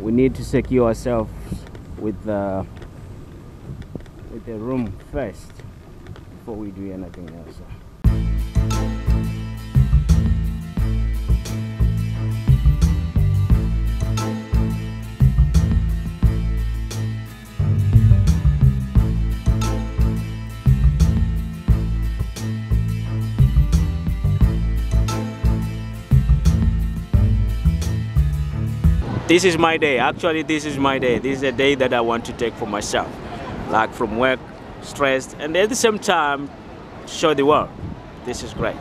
we need to secure ourselves with the with the room first before we do anything else. This is my day. Actually this is my day. This is a day that i want to take for myself. Like from work stressed and at the same time show the world. This is great.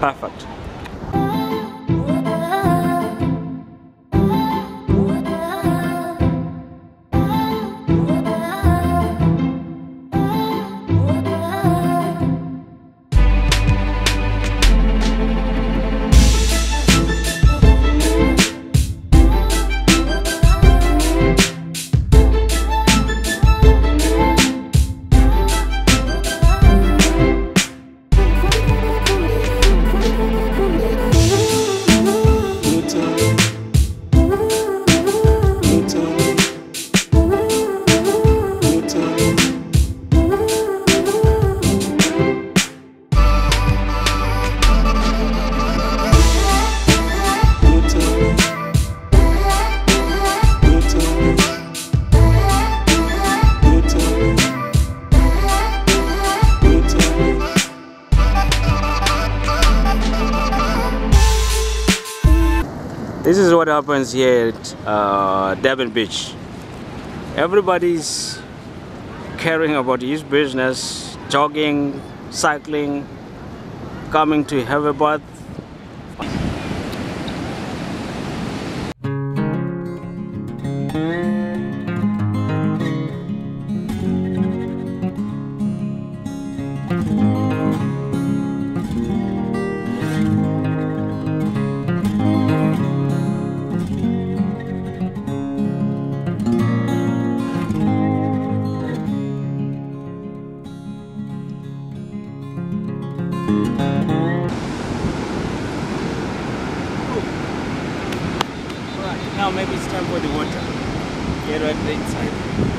Perfect This is what happens here at uh, Durban Beach. Everybody's caring about his business, jogging, cycling, coming to have a bath. Now maybe it's time for the water. Get right inside.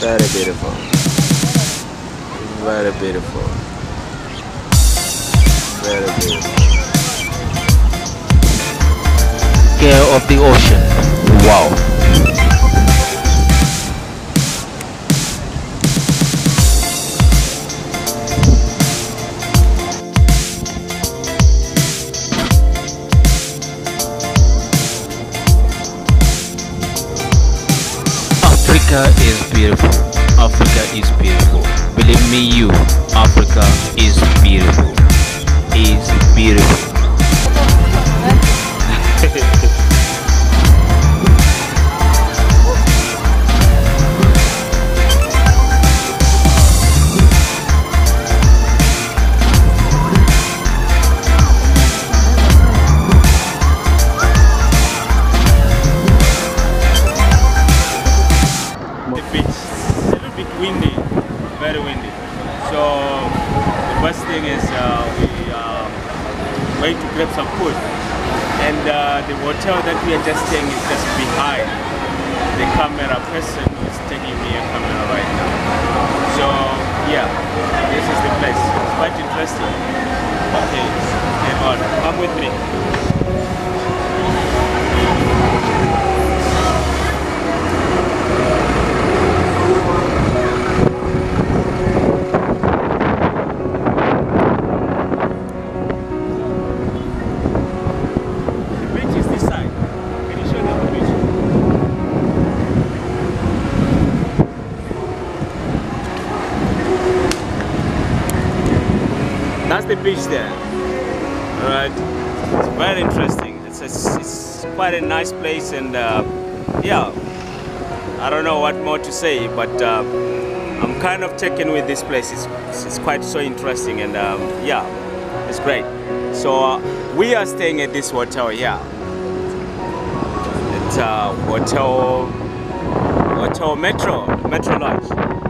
Very beautiful. Very beautiful. Very beautiful. Care of the ocean. Wow. Africa is beautiful. Africa is beautiful. Believe me, you. Africa is beautiful. Is beautiful. Windy, very windy. So the best thing is uh, we uh, wait to grab some food. And uh, the hotel that we are just staying is just behind the camera person who is taking me a camera right now. So yeah, this is the place. It's quite interesting. Okay, get on. Come with me. That's the beach there. All right. It's very interesting. It's, a, it's quite a nice place, and uh, yeah, I don't know what more to say, but uh, I'm kind of taken with this place. It's, it's quite so interesting, and um, yeah, it's great. So uh, we are staying at this hotel here. It's uh, hotel, hotel Metro, Metro Lodge.